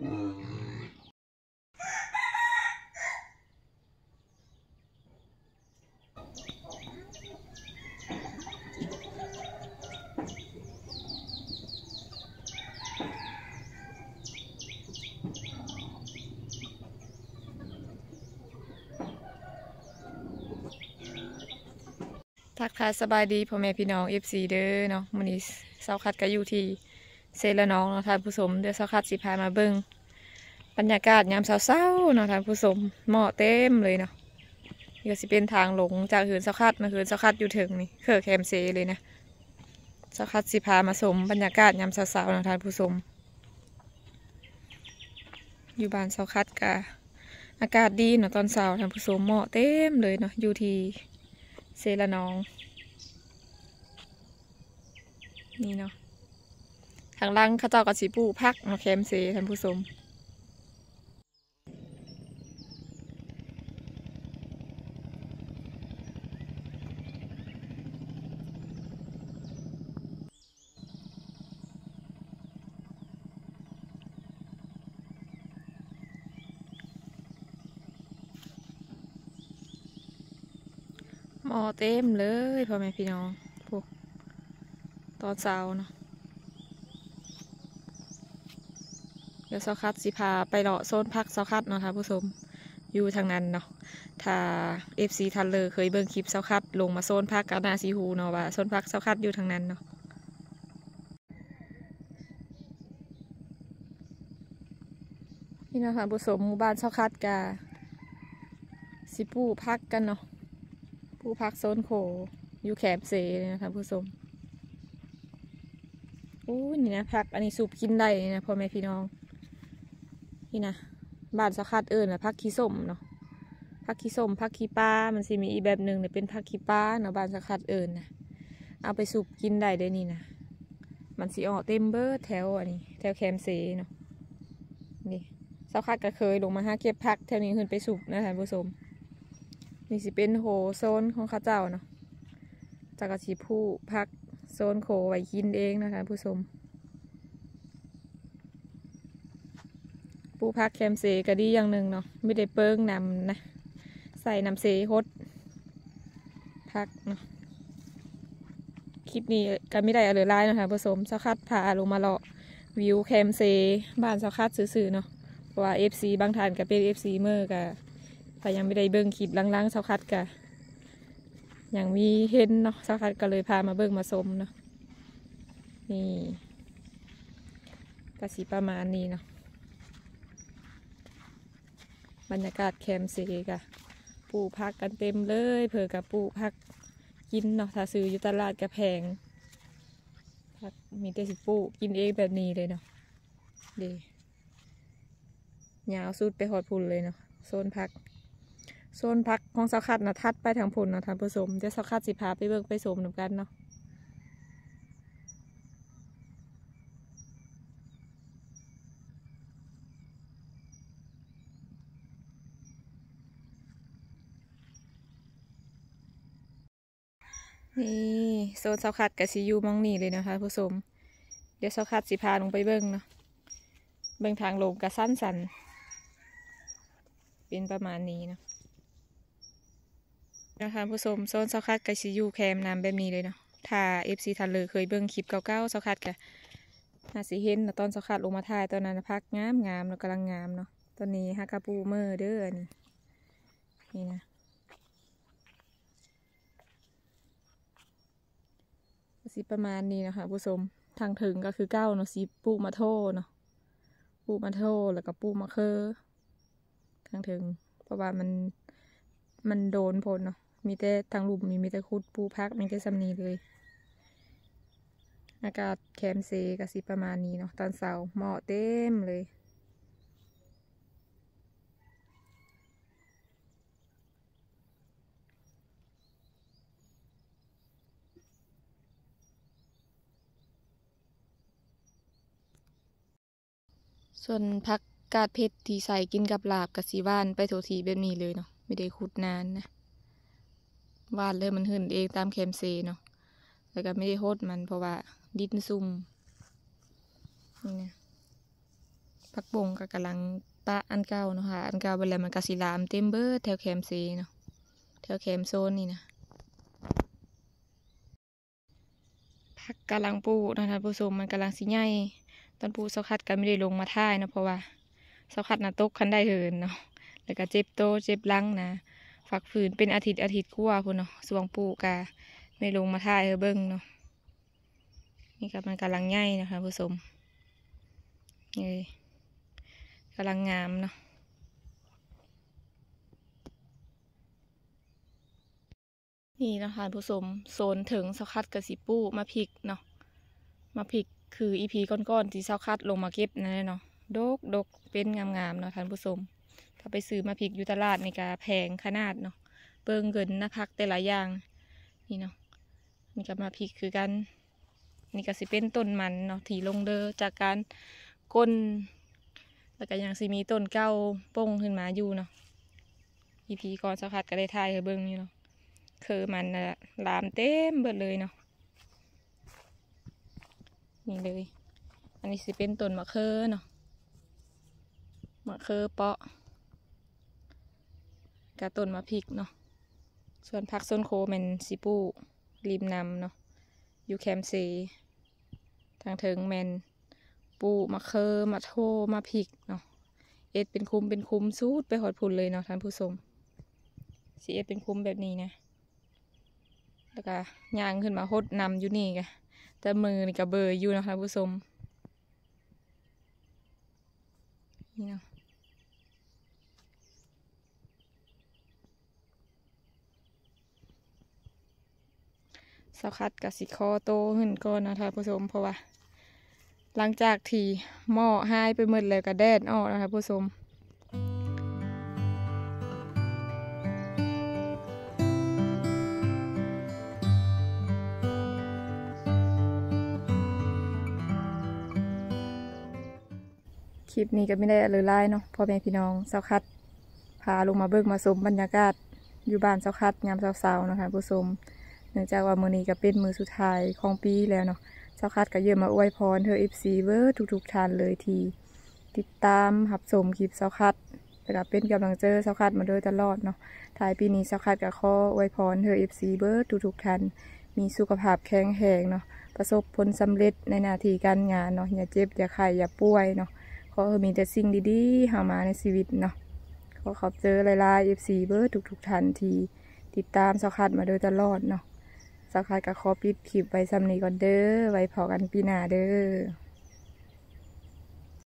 ทักทายสบายดีพ่อแม่พี่น้อง FC เด้อเนาะมื้อนี้เซาคัดก็อยู่ที่ เซละน้องเนาะท่านผู้ชมเดี๋ยวเซาคัดสิพามาเบิ่งบรรยากาศยามเช้าๆเนาะท่านผู้ชมเหมาะเต็มเลยเนาะนี่ก็สิเป็นทางหลงจากเหือนเซาคัดมาเหือนเซาคัดอยู่ถึงนี่เคือแคมเซเลยนะเซาคัดสิพามาชมบรรยากาศยามเช้าๆเนาะท่านผู้ชมอยู่บ้านเซาคัดกะอากาศดีเนาะตอนเช้าท่านผู้ชมเหมาะเต็มเลยเนาะอยู่ที่เซละน้อง นี่เนาะ ทางล่างข้าเจ้ากับสีปูพักเนาแคมเซท่านผู้ชมมอเต็มเลยพ่อแม่พี่น้องพวกตอนเช้าเนาะ เดี๋ยวเซาคัดสิพาไปเลาะโซนพักเซาคัดเนาะท่านผู้ชมอยู่ทางนั้นเนาะถ้า FC ทันเลยเคยเบิ่งคลิปเซาคัดลงมาโซนพักกับนาซีฮูเนาะว่าโซนพักเซาคัดอยู่ทางนั้นเนาะนี่นะท่านผู้ชมหมู่บ้านเซาคัดกาสิปูพักกันเนาะผู้พักโซนโคอยู่แคมเซเลยนะคะผู้ชมอู้นี่นะพักอันนี้สูบกินได้นะพ่อแม่พี่น้อง นี่นะบ้านสะคัดเอิญนะพักขี้ส้มเนาะพักขี้ส้มพักขี้ปลามันสิมีอีแบบหนึ่งเนี่ยเป็นพักขี้ปลาเนาะบ้านสะคัดเอิญนะเอาไปสูบกินได้เด้นี่นะมันสิออกเต็มเบอร์แถวอันนี้ แถวแคมเซเนาะนี่สะคัดก็เคยลงมาหาเก็บพักแถวนี้ขึ้นไปสูบนะท่านผู้ชมนี่สิเป็นโหโซนของข้าเจ้าเนาะจากกระชีผู้พักโซนโคไว้กินเองนะคะผู้ชม ผู้พักแคมเซก็ดีอย่างหนึ่งเนาะไม่ได้เปิ้งนำนะ ใส่นำเซฮดพักเนาะคลิปนี้ก็ไม่ได้เอาเลยไล่นะคะผู้ชมสคัดพาลงมาเลาะวิวแคมเซบ้านสคัดซื่อๆเนาะเพราะว่า FC บางท่านก็เป็น FC เมื่อกับถ้ายังไม่ได้เบิ่งคลิปล้างๆสคัดกะยังมีเห็นเนาะสคัดก็เลยพามาเบิ่งมาชมเนาะนี่กสีประมาณนี้เนาะ บรรยากาศแคมป์เซกะปลูกพักกันเต็มเลย เผื่อกับปลูกพักกินเนาะถ้าซื้ออยู่ตลาดกระแพงพักมีแต่สิปลูกกินเองแบบนี้เลยเนาะเดยาวสุดไปหอดพุนเลยเนาะโซนพักโซนพักของสักคัดนะทัดไปทางผลนเนาะท่านผู้ชมเดี๋ยวสักคัดสิพาไปเบิ่งไปชมหนึ่งกันเนาะ นี่โซนสักคัดกับซียูมองนี่เลยนะคะผู้ชมเดี๋ยวสักคัดสิพาลงไปเบิ่งเนาะเบิ่งทางลงกับสั้นสันเป็นประมาณนี้นะนะคะผู้ชมโซนเซาคัดกับซียูแคมน้ำแบบนี้เลยเนาะถ้าเอฟซีทันเลยเคยเบิ่งคลิปเก่าๆเซาคัดกับนาสิเห็นนะตอนเซาคัดลงมาถ่ายตอนนั้นพักงามงามแล้วกำลังงามเนาะตอนนี้ฮักกาปูเมอร์เด้อนี่นี่นะ สิประมาณนี้นะคะผู้ชมทางถึงก็คือเก้าเนาะสีปูมาโทเนาะปูมาโทแล้วก็ปูมาเคอทางถึง เพราะว่ามันมันโดนพลเนาะมีแต่ทางลุมมีมีแต่คุดปูพักมีแต่สำนีเลย อากาศแคมเซก็สิประมาณนี้เนาะตอนเสาร์เหมาะเต็มเลย ส่วนพักกาดเพชรที่ใส่กินกับลาบกับสีว่านไปโถทีแบบนี้เลยเนาะไม่ได้ขุดนานนะวาดเลยมันหื่นเองตามแคมเซเนาะแล้วก็ไม่ได้โหดมันเพราะว่าดินซุ่มนี่นะผผักบงก็กำลังปะอันเก่าเนาะค่ะอันเก่าไปแล้วมันก็สิลามเต็มเบิดแถวแคมซีเนาะแถวแคมโซนนี่นะผักกำลังปลูกนะท่านผู้ชมมันกำลังสิใหญ่ ตอนปูเสาคัดก็ไม่ได้ลงมาท่ายนะเพราะว่าเสาคัดนะตกคันได้เหินเนาะแล้วก็เจ็บโตเจ็บลังนะฝักฝืนเป็นอาทิตย์อาทิตย์กว่าพุ่นเนาะสวงปลูกกะไม่ลงมาท่ายเฮอเบิ้งเนาะนี่ก็มันกำลังใหญ่นะคะผู้ชมนี่กำลังงามเนาะนี่นะคะผู้ชมโซนถึงสคัดกระสิปูมาพริกเนาะมาพริก คืออีพีก้อนๆที่เสาคัดลงมาเก็บนั่นเนาะดกดกเป็นงามๆเนาะท่านผู้ชมถ้าไปซื้อมาพริกอยู่ตลาดในก็แพงขนาดเนาะเบิ่งเงินนะพักแต่ละอย่างนี่เนาะนี่ก็มาพริกคือกันนี่ก็สิเป็นต้นมันเนาะที่ลงเดอจากการก้นแล้วก็ยังสิมีต้นเก้าป่งขึ้นมาอยู่เนาะอีพีก่อนสักพัดก็ได้ทายให้เบิ่งอยู่เนาะคือมันนะลามเต็มเบิดเลยเนาะ นี่เลย อันนี้สิเป็นต้นมะเขือเนาะมะเขือเปาะกระต้นมะพริกเนาะส่วนผักส้นโคแมันสิปูริมนำเนาะอยู่แคมเซทางเถิงแมนปูมะเขือมะโทมะพริกเนาะเอ็ดเป็นคุมเป็นคุมสูดไปหอดพุนเลยเนาะท่านผู้ชมสีเอ็ดเป็นคุมแบบนี้นะแล้วก็ย่างขึ้นมาหดนำอยู่นี่ไง แต่มือนี่ก็เบอร์อยู่นะท่านผู้ชมนี่เนาะสคัดกับสิคอโตขึ้นก่อนนะท่านผู้ชมเพราะว่า หลังจากที่หม้อหายไปหมดเลยก็แดดออกนะคะผู้ชม คลิปนี้ก็ไม่ได้อะไรไล่เนาะพ่อแม่พี่น้องสคัดพาลงมาเบิกมาชมบรรยากาศอยู่บ้านสคัดยามเช้าๆนะคะผู้ชมเนื่องจากว่ามือนี้ก็เป็นมือสุดท้ายของปีแล้วเนาะเจ้าคัดก็เยี่ยมมาอวยพรเธอเอฟซีเวอร์ทุกๆท่านเลยทีติดตามหับสมคลิปเจ้าคัดแล้วก็เป็นกำลังเจอเจ้าคัดมาโดยตลอดเนาะท้ายปีนี้เจ้าคัดก็ขออวยพรเธอเอฟซีเวอร์ทุกๆท่านมีสุขภาพแข็งแรงเนาะประสบผลสำเร็จในหน้าที่การงานเนาะอย่าเจ็บอย่าไข้อย่าป่วยเนาะ อให้มีแต่สิ่งดีๆเข้ามาในชีวิตเนาะขอขอบเจอลายๆเอฟซีเบอร์ทุกๆทันทีติดตามสกัดมาโดยตลอดเนาะสักพักก็ขอปิดคลิปไว้ซ้ำนี้ก่อนเด้อไว้พอกันปีหน้าเด้อ